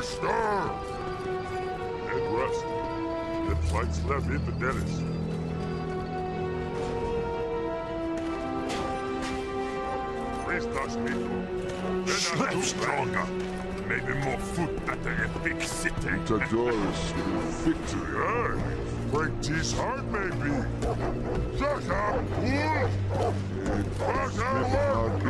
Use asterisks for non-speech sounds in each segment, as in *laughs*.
Faster! And rest. The flight's left in the Dennis. Restas Nico. Slap stronger. Maybe more food at the epic city. Tadorus with victory. Hey, break G's heart, maybe. Shut up, fool! Shut up,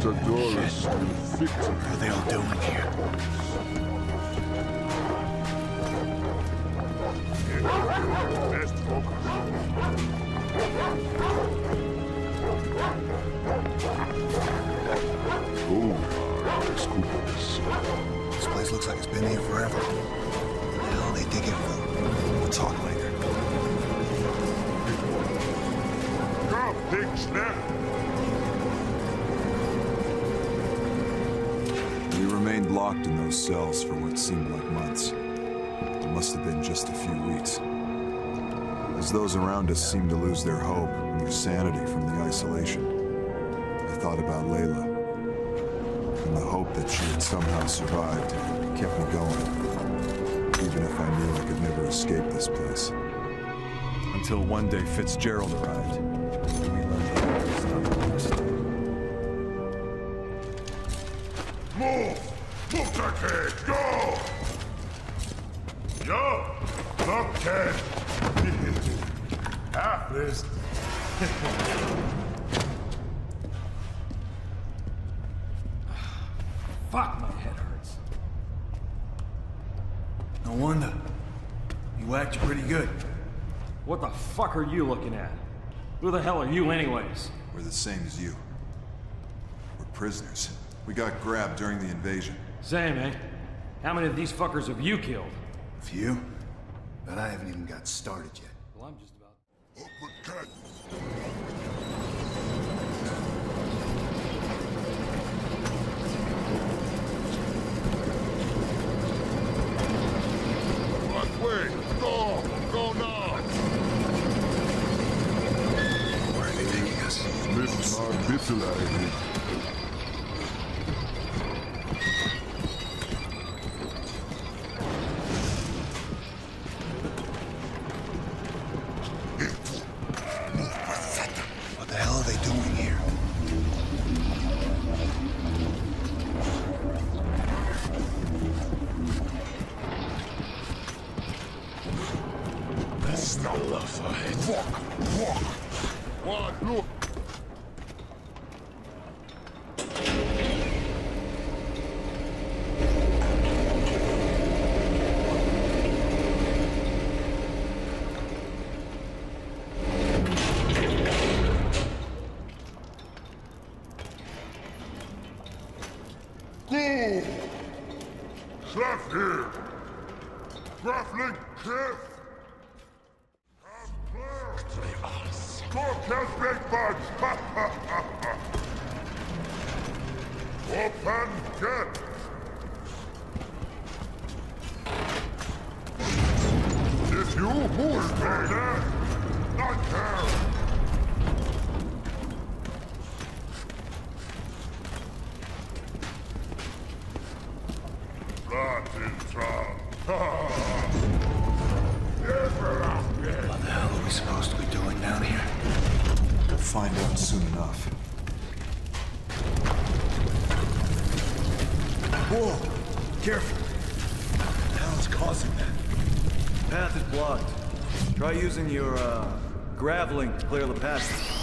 Tadorus with victory. What are they all doing here? Best focus. Oh, escupas. This place looks like it's been here forever. What the hell are they digging for? We'll talk later. Go, big snap! Locked in those cells for what seemed like months. It must have been just a few weeks. As those around us seemed to lose their hope and their sanity from the isolation, I thought about Layla. And the hope that she had somehow survived kept me going, even if I knew I could never escape this place. Until one day Fitzgerald arrived. and we learned. Move! Go! Yo! Look, *laughs* kid! Half list. *laughs* Fuck, my head hurts. No wonder. You acted pretty good. What the fuck are you looking at? Who the hell are you anyways? We're the same as you. We're prisoners. We got grabbed during the invasion. Same, eh? How many of these fuckers have you killed? A few? But I haven't even got started yet. Well, I'm just about... Uppercut! Right way! Go! Go now! Where are they taking us? Mit Marbittelei. What Walk! Walk! What? Look! Go! Slav here! Grappling cliff! Go catch big bugs! Ha ha ha ha! Open gate! If you move there, not there! Blood in ha! *laughs* find out soon enough. Whoa! Careful! What the causing that? Path is blocked. Try using your, uh, Gravlink to clear the passage.